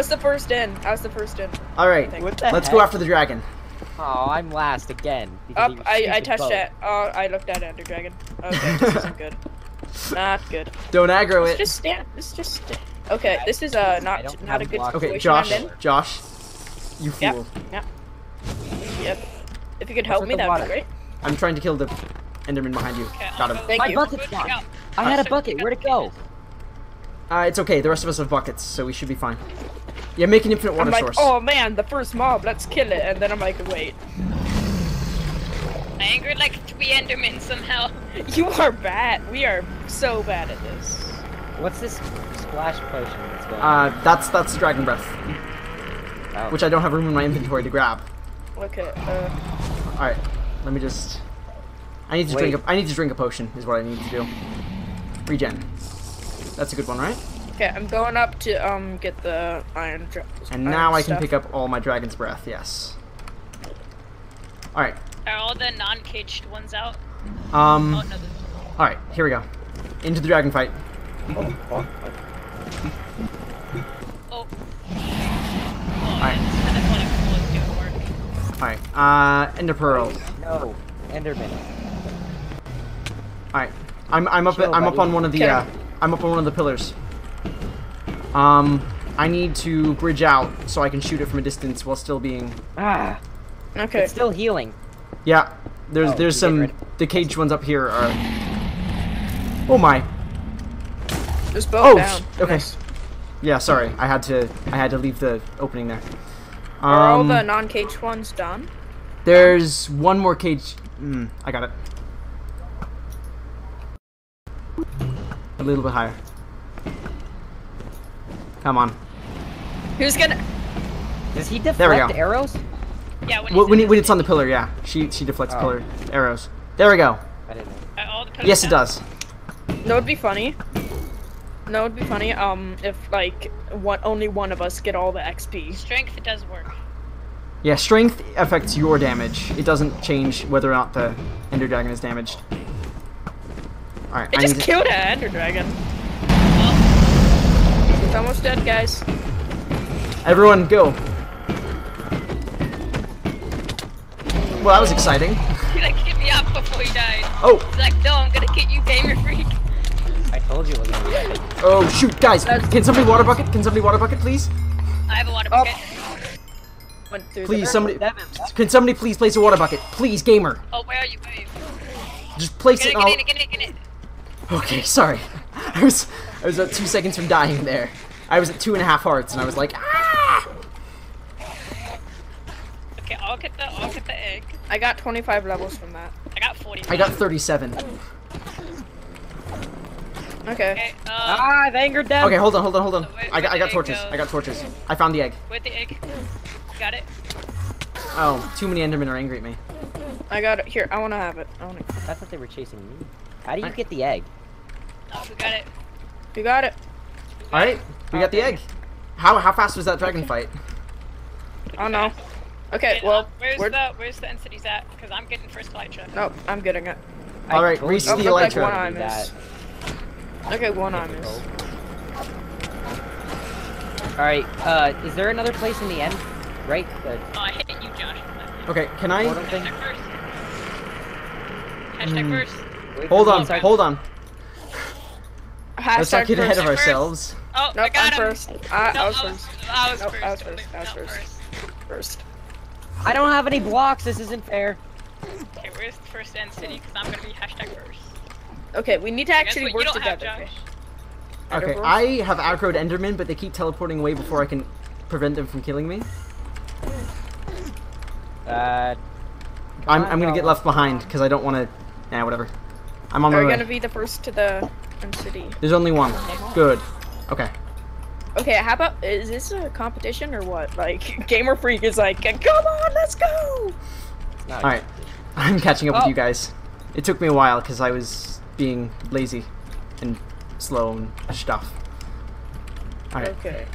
was the first in. I was the first in. All right, What the let's go after the dragon. Oh, I'm last again. Up, I, I touched boat. it. Oh, I looked at Ender Dragon. Okay, this isn't good. Not good. Don't aggro Let's it. just stand. Let's just. sta- Okay, this is uh not don't a good block. Okay, Josh, Josh, you Yep. fool. Yep. If you could help me, that would water? be great. I'm trying to kill the Enderman behind you. Okay, Got I'll him. go. Thank My you. bucket's Good, gone. go. I had a bucket. Where'd it go? Uh, it's okay. The rest of us have buckets, so we should be fine. Yeah, make an infinite water I'm like, source. oh man, the first mob, let's kill it. And then I'm like, wait, I angered like three Endermen somehow. you are bad. We are so bad at this. What's this splash potion that's going? Uh, that's that's dragon breath, oh. which I don't have room in my inventory to grab. Okay, uh, All right, let me just. I need to Wait. drink. A, I need to drink a potion. Is what I need to do. Regen. That's a good one, right? Okay, I'm going up to um get the iron. dr- And iron now I can pick up all my dragon's breath. Yes. All right. Are all the non-caged ones out? Um. Oh no. All right. Here we go. Into the dragon fight. Oh. Oh, Alright. that's kind of what was doing work. All right. Uh, Ender pearls. No, Enderman. All right. I'm I'm up Chill, I'm up on one of the Okay. uh, I'm up on one of the pillars. Um, I need to bridge out so I can shoot it from a distance while still being. Ah, Okay, it's still healing. Yeah. There's Oh, there's some the caged ones up here are. Oh my. just bow Oh. down. sh- Okay. Nice. Yeah. Sorry. I had to I had to leave the opening there. Are all Um, the non-caged ones done? There's one more cage. Mm, I got it. A little bit higher. Come on. Who's gonna? Does he There we deflect go. arrows? Yeah, when, When, he's when, in it- when it's on the pillar, yeah. She she deflects Oh. pillar arrows. There we go. I didn't know. uh, all the pillars Yes, it does. No, it'd be funny. No, it'd be funny. Um, if like one only one of us get all the XP. Strength does work. Yeah, strength affects your damage. It doesn't change whether or not the Ender Dragon is damaged. Alright, It I just need to- killed an Ender Dragon. Well, It's almost dead, guys. Everyone, go. Well, that was exciting. he like hit me up before he died. Oh, He's like, no, I'm gonna get you, gamer freak. I told you it was gonna be oh, shoot, guys! That's- Can somebody water bucket? Can somebody water bucket, please? I have a water Oh. bucket. Went through Please, the- somebody. Seven. Can somebody please place a water bucket? Please, gamer. Oh, where are you? Where are you? Just place Get it. it, get I'll- it, get it, get it. Okay, sorry. I was I was about two seconds from dying there. I was at two and a half hearts, and I was like, ah! Okay, I'll get the, I'll get the egg. I got 25 levels from that. I got 40. I got 37. Okay. Okay, uh, Ah, I've angered them. Okay, hold on, hold on, hold on. Where- I got I got torches. egg go? I got torches. I found the egg. where'd the egg? Got it. Oh, too many Endermen are angry at me. I got it. Here, I want to have it. I want it. I thought they were chasing me. How do you I- get the egg? Oh, we got it. You got it. All right, we got the egg. How how fast was that dragon fight? Oh no. Okay, Okay, well, uh, where's we're... the, where's the entities at? Because I'm getting first light check. Nope, I'm getting it. All right, told Reese the it was Elytra. gonna One be eye miss. that. Okay, one arm is. All right. Uh, is there another place in the end? Right. The Oh, I hit you, Josh. Okay, can I? portal. Hashtag first. Hashtag Hmm. first. Hold on, hold on. Let's not get ahead of first. first. ourselves. Oh, I got I'm him. first. I, No, I was I was, first. I was Nope, first. I was first, I was No, first. First. I don't have any blocks. This isn't fair. Okay, where's the first end city? Because I'm gonna be hashtag first. Okay, we need to actually what work you don't have, together. Josh? Okay, Enderpearls? I have aggroed Endermen, but they keep teleporting away before I can prevent them from killing me. Uh, I'm, I'm gonna get left behind because I don't want to. Nah, whatever. I'm on my Are we way. gonna be the first to the end city? There's only one. Good. Okay. Okay, how about is this a competition or what? Like Gamer Freak is like, come on, let's go. it's All right. I'm catching up with Oh. you guys. It took me a while because I was being lazy and slow and stuff. All right. Okay.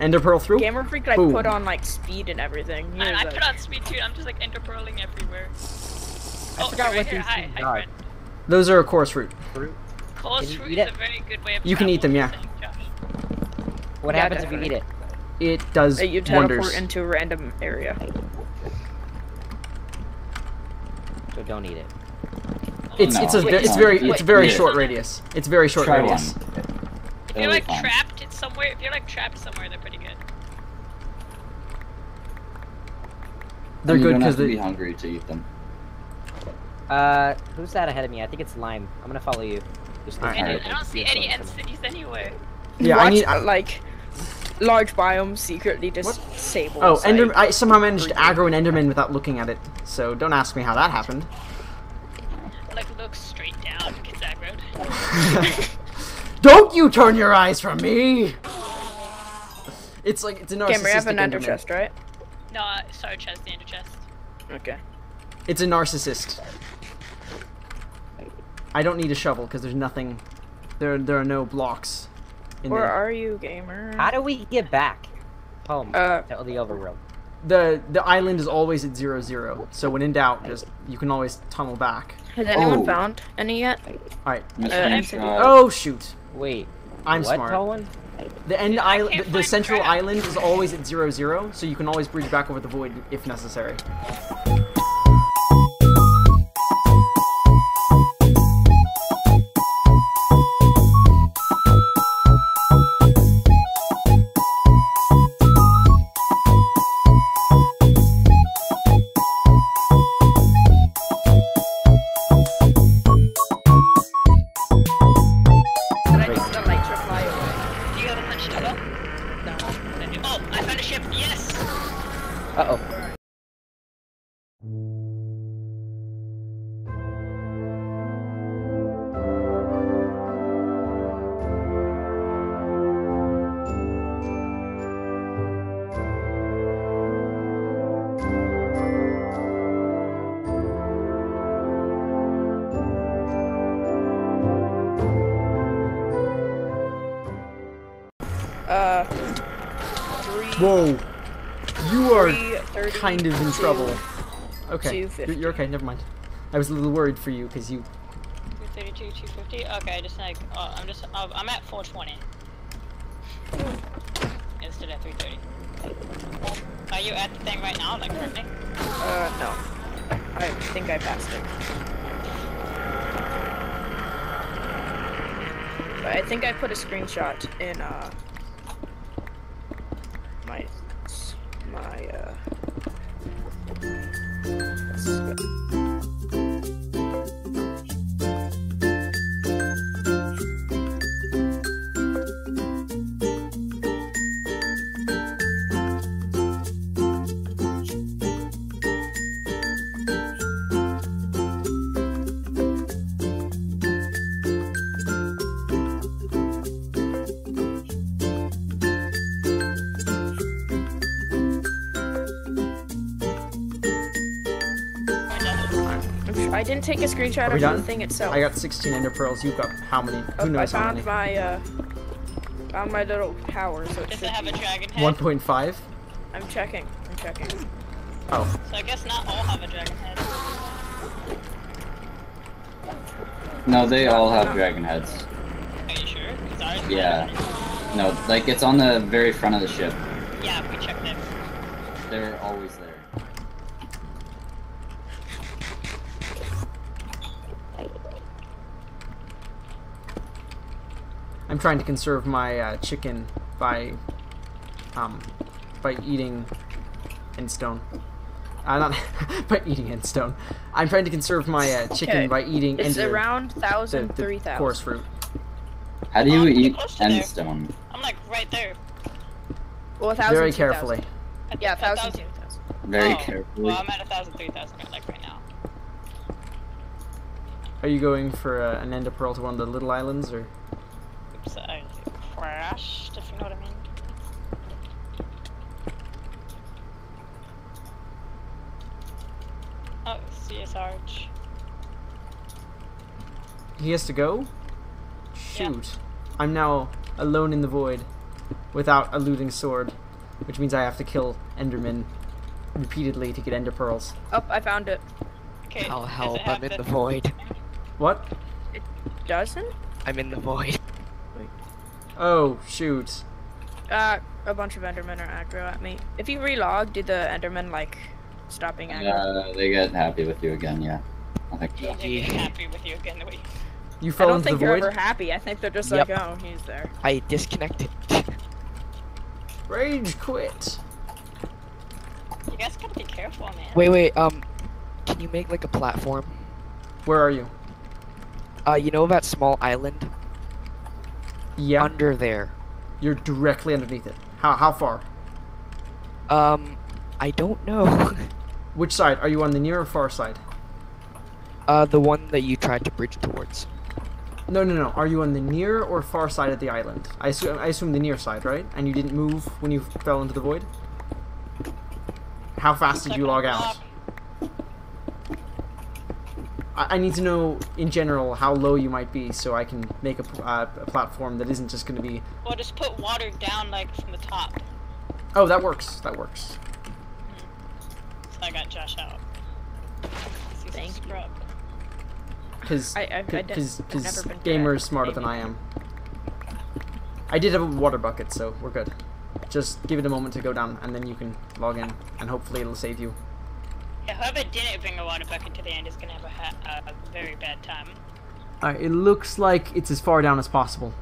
Ender pearl through. Gamer Freak like Boom. put on like speed and everything. He I, was I like- put on speed too. I'm just like enderpearling everywhere. I oh, forgot you're what here. these Hi, things hi, are. Those are a chorus fruit. Fruit. Cole's Can you fruit eat is it? a very good way of You can eat them, yeah. just saying, Josh. What Yeah, happens if you eat it? It does that you teleport wonders. into a random area. So don't eat it. It's No, it's a it's very it's very you- short radius. It's very short Try radius. one. If you're like trapped in somewhere, if you're like trapped somewhere, they're pretty good. They're good because to they. be hungry to eat them. Uh, who's that ahead of me? I think it's Lime. I'm gonna follow you. Just Alright. And I don't see any end cities anywhere. Yeah, I need. uh, like large biomes secretly disabled. Oh, site. Ender! I somehow managed to Freaking- aggro an Enderman without looking at it. So don't ask me how that happened. Like look straight down, gets aggroed. Don't you turn your eyes from me! It's like it's a narcissistic Cameron, you have an ender chest, right? no, uh, sorry, chest, the ender chest. Okay. It's a narcissist. I don't need a shovel because there's nothing. There there are no blocks. In Where there. are you, gamer? How do we get back home Uh, to the overworld? the the island is always at zero zero. So when in doubt, just you can always tunnel back. has anyone Oh. found any yet? All right. Uh, French, Anthony- Oh shoot! Wait, I'm what, smart. Colin? The end island, the, the central crap. island is always at zero zero, so you can always bridge back over the void if necessary. Whoa! You are kind of in two. trouble. Okay, you're, you're okay. Never mind. I was a little worried for you because you. 232, 250. Okay, just like, oh, I'm just, oh, I'm at 420. Instead of 330. Are you at the thing right now, like currently? Uh, no. I think I passed it. But I think I put a screenshot in, uh, my, my, uh, take a screenshot of done? the thing itself. I got 16 ender pearls. You've got how many? Who Oh, I knows how found many? my, uh, found my little tower, so it Does it have a dragon head? 1.5. I'm checking, I'm checking. Oh, So I guess not all have a dragon head. No, they all have dragon heads. Are you sure? ours Yeah. No, like it's on the very front of the ship. Yeah, we checked it. They're always there. I'm trying to conserve my uh, chicken by, um, by eating endstone. Uh, not by eating endstone. I'm trying to conserve my uh, chicken Okay. by eating endstone. It's ender, around the, thousand, the three chorus thousand. fruit. How do you Um, eat close to endstone? I'm like right there. Well, a thousand, Very two carefully. thousand. Yeah, a thousand, two thousand. Very oh, carefully. Well, I'm at a thousand, three thousand, like right now. Are you going for uh, an ender pearl to one of the little islands, or? Oops, I crashed, if you know what I mean. Oh, CSRH. He has to go? Shoot. I'm now alone in the void without a looting sword, which means I have to kill Endermen repeatedly to get Ender Pearls. Oh, I found it. Okay. I'll does it help. I'm in the- the void. What? It doesn't? I'm in the void. Oh, shoot. Uh, a bunch of Endermen are aggro at me. If you relog, do the Endermen like stopping being aggro? Uh, they get happy with you again, yeah. I think so. They get happy with you again. Wait. You I don't into think the they're void. ever happy. I think they're just Yep. like, oh, he's there. I disconnected. Rage quit. You guys gotta be careful, man. wait, wait. Um, can you make like a platform? Where are you? Uh, you know that small island Yeah, under there? you're directly underneath it. How how far? Um, I don't know. Which side? Are you on the near or far side? uh, the one that you tried to bridge towards. No, no, no. Are you on the near or far side of the island? I assume, I assume the near side, right? And you didn't move when you fell into the void? How fast did you log out? I, I need to know, in general, how low you might be so I can make a, p- uh, a platform that isn't just going to be... Well, just put water down like from the top. Oh, that works. That works. So I got Josh out. He's a Thank you. scrub. Because because I've never been good Gamer is smarter than I am. I did have a water bucket, so we're good. Just give it a moment to go down, and then you can log in, and hopefully it'll save you. Yeah, whoever didn't bring a water bucket to the end is gonna have a, ha- a very bad time. Alright, it looks like it's as far down as possible.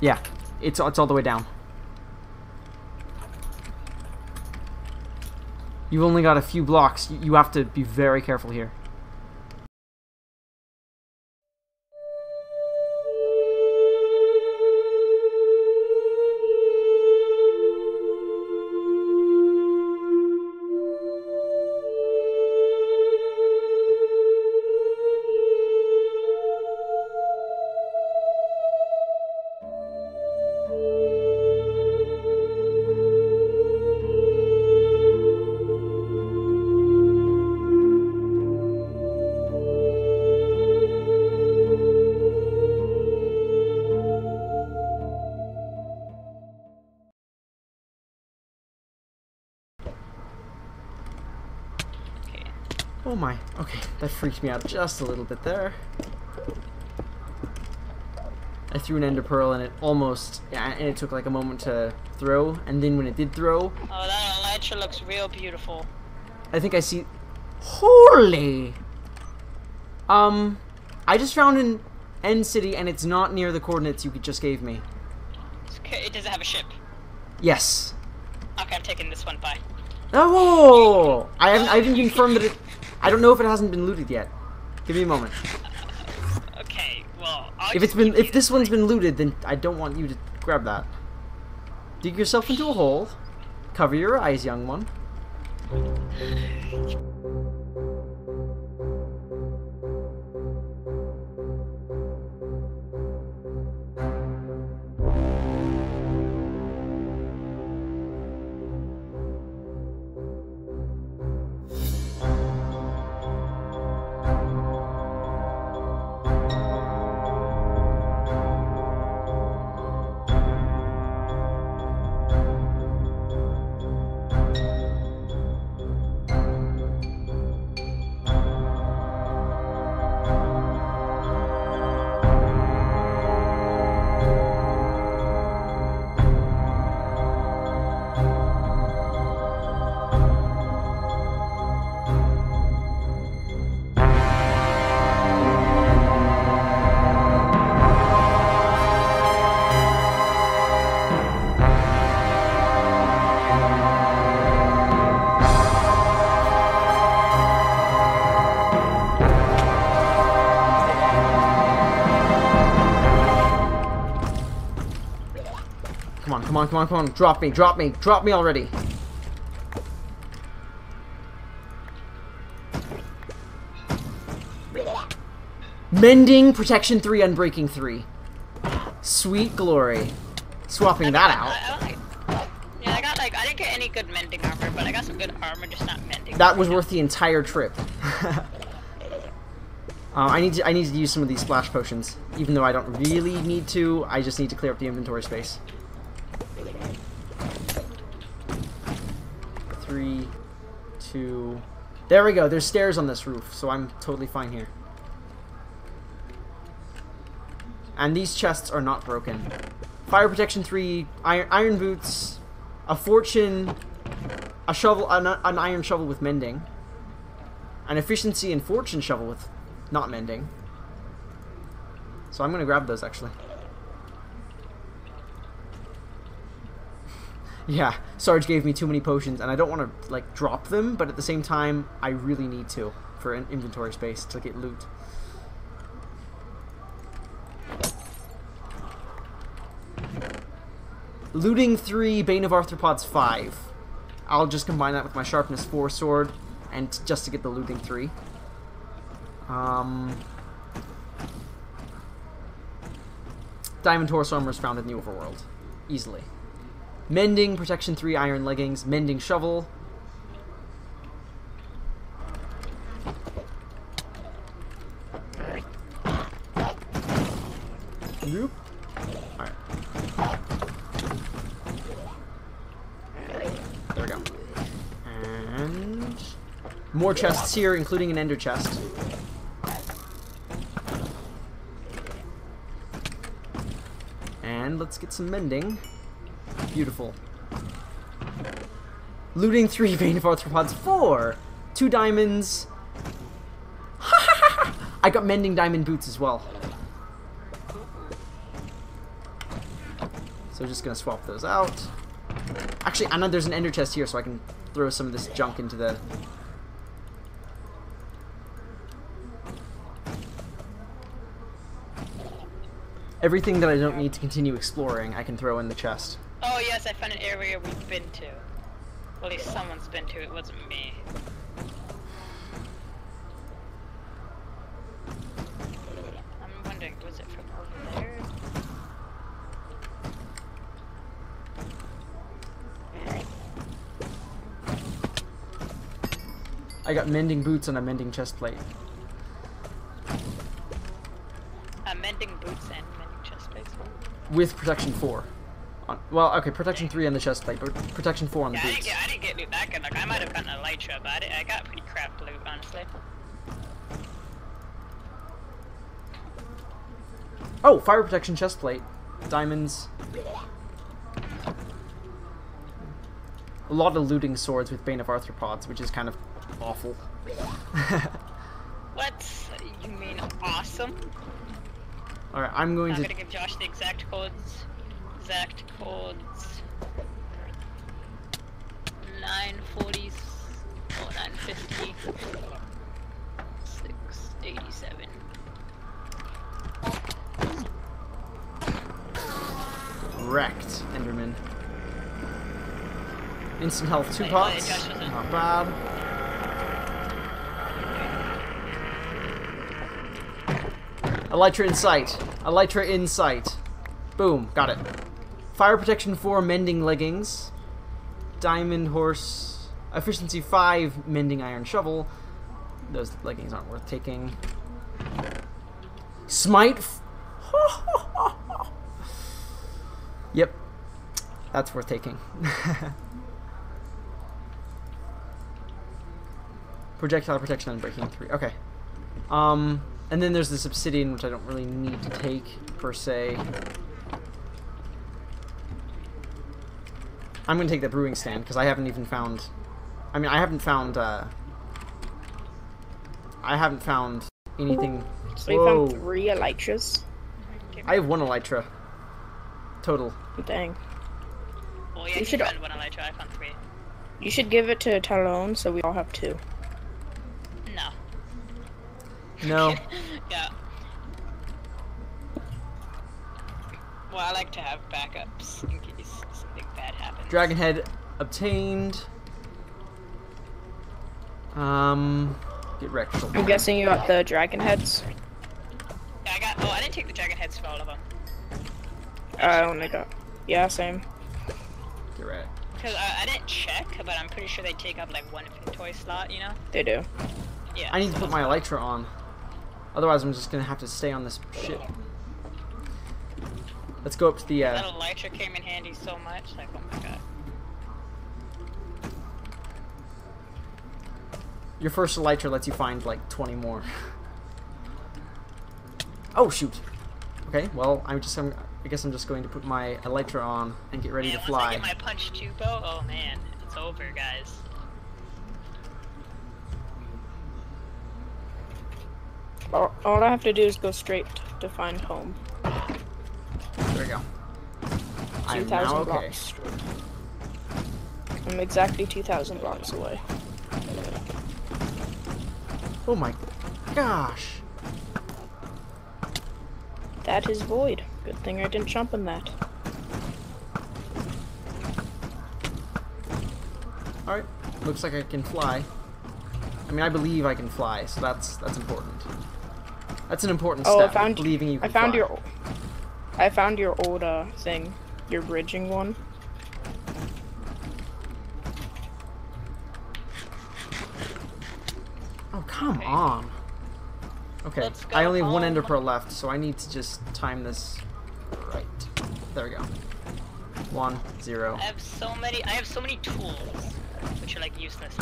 Yeah, it's, it's all the way down. You've only got a few blocks. You have to be very careful here. My. Okay, that freaked me out just a little bit there. I threw an ender pearl and it almost, yeah, and it took like a moment to throw, and then when it did throw, Oh, that elytra looks real beautiful. I think I see. Holy! Um, I just found an end city and it's not near the coordinates you just gave me. Okay, It doesn't have a ship. Yes. Okay, I'm taking this one. Bye. Oh! I haven't, I haven't confirmed that it. I don't know if it hasn't been looted yet. Give me a moment. Okay, well, I'll If it's been, if this one's been looted, then I don't want you to grab that. Dig yourself into a hole. Cover your eyes, young one. Come on, come on, come on. Drop me, drop me, drop me already. Mending, Protection 3, Unbreaking 3. Sweet glory. Swapping that out. I, I like, yeah, I got like I didn't get any good mending armor, but I got some good armor, just not mending. That was worth the entire trip. uh, I need to I need to use some of these splash potions, even though I don't really need to. I just need to clear up the inventory space. Two. There we go. There's stairs on this roof, so I'm totally fine here. And these chests are not broken. fire protection three, iron, iron boots, a fortune, a shovel, an, an iron shovel with mending, an efficiency and fortune shovel with not mending. So I'm gonna grab those actually. Yeah, Sarge gave me too many potions, and I don't want to like drop them, but at the same time, I really need to for in- inventory space to get loot. Looting 3, Bane of Arthropods 5. I'll just combine that with my Sharpness 4 sword, and just to get the looting 3. Um, Diamond Horse Armor is found in the Overworld. Easily. Mending, Protection 3, Iron Leggings, Mending Shovel. Nope. Alright. There we go. And more chests here, including an ender chest. And let's get some mending. Beautiful. Looting 3, Bane of Arthropods 4! Two diamonds. I got mending diamond boots as well. So just gonna swap those out. Actually, I know there's an ender chest here, so I can throw some of this junk into the... Everything that I don't need to continue exploring, I can throw in the chest. Oh yes, I found an area we've been to. Well, at least someone's been to. It wasn't me. I'm wondering, was it from over there? I got mending boots and a mending chest plate. Uh, mending boots and mending chest plates. With protection 4. Well, okay, protection 3 on the chest plate, but protection 4 on the Yeah, I didn't boots. get, I didn't get loot that good. Like, I might have gotten a Elytra, but I, I got pretty crap loot, honestly. Oh, fire protection chest plate. Diamonds. A lot of looting swords with Bane of Arthropods, which is kind of awful. What? You mean awesome? Alright, I'm going to I'm gonna give Josh the exact codes. Exact codes. 940 or 950. 687. Wrecked, Enderman. Instant health, two pots. Not bad. Elytra in sight. Elytra in sight. Boom, got it. Fire protection 4, mending leggings. Diamond horse. Efficiency 5, mending iron shovel. Those leggings aren't worth taking. Smite. yep. That's worth taking. Projectile protection Unbreaking 3. Okay. Um, and then there's this obsidian, which I don't really need to take, per se. I'm gonna take the brewing stand, because I haven't even found... I mean, I haven't found, uh... I haven't found anything... So you found three elytras. I have one elytra. Total. Dang. Well, yeah, You you should- should found one Elytra. I found three. You should give it to Talon so we all have two. No. No. yeah. Well, I like to have backups in case something bad happens. Dragon head obtained. Um, get wrecked. I'm guessing you got the dragon heads. Yeah, I got. Oh, I didn't take the dragon heads for all of them. I only got. Yeah, same. Get wrecked. Because I, I didn't check, but I'm pretty sure they take up like one inventory slot, you know? They do. Yeah. I need to put my elytra on. Otherwise, I'm just gonna have to stay on this ship. Let's go up to the. That Uh, elytra came in handy so much. Like, oh my god. your first elytra lets you find like 20 more. oh shoot. Okay. Well, I'm just. I'm, I guess I'm just going to put my elytra on and get ready Man, to once I fly. get my punch two bow, oh man, it's over, guys. All, all I have to do is go straight to find home. 2,000 okay. blocks. I'm exactly 2,000 blocks away. Oh my gosh. That is void. Good thing I didn't jump in that. Alright. Looks like I can fly. I mean, I believe I can fly, so that's that's important. That's an important Oh, I step. found- believing you I found fly. your, I found your old uh thing, your bridging one. Oh, come Okay. on. Okay, I only have one home. ender pearl left, so I need to just time this right. There we go. One, zero. I have so many. I have so many tools, which are like useless.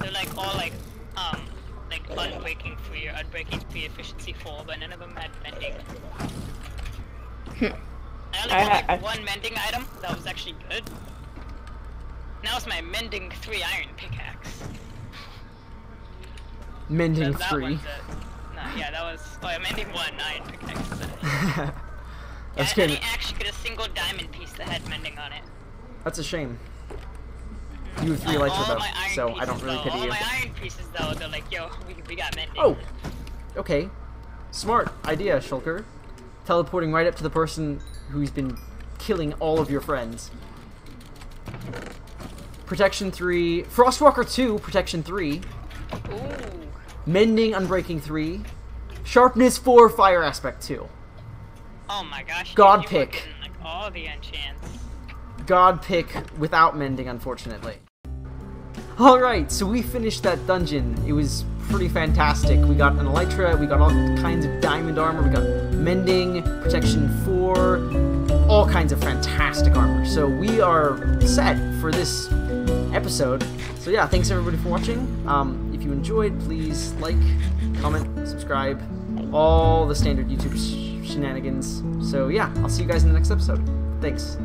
They're like all like um like unbreaking three unbreaking three efficiency four, but none of them had mending. I only I got like I- one mending item that was actually good. Now it's my mending three iron pickaxe. Mending That- that three. one's a- no, yeah, that was. Oh, I'm mending one iron pickaxe. That's I, I good. didn't actually get a single diamond piece that had mending on it. That's a shame. You have three Uh, elytra all though, my iron so I don't really though, pity all you. my iron pieces though, they're like, yo, we, we got mending. Oh, okay. Smart idea, Shulker. Teleporting right up to the person who's been killing all of your friends. Protection 3. Frostwalker 2, Protection 3. Ooh. Mending, Unbreaking 3. Sharpness 4, Fire Aspect 2. Oh my gosh. God you pick. getting, like all the enchants. God pick without mending, unfortunately. Alright, so we finished that dungeon. It was pretty fantastic. We got an Elytra, we got all kinds of diamond armor, we got mending, protection 4, all kinds of fantastic armor. So we are set for this episode. So yeah, thanks everybody for watching. Um, if you enjoyed, please like, comment, subscribe, all the standard YouTube sh- shenanigans. So yeah, I'll see you guys in the next episode. Thanks.